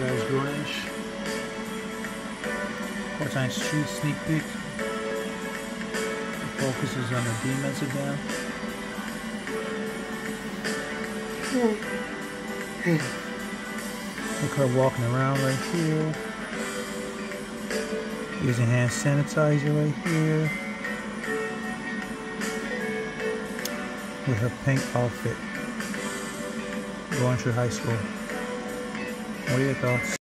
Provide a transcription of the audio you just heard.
guys Grown-ish. Fortnite Street sneak peek. The focus is on the demons again. Hmm. Look her walking around right here. Using hand sanitizer right here. With her pink outfit. Going through high school. 我也到。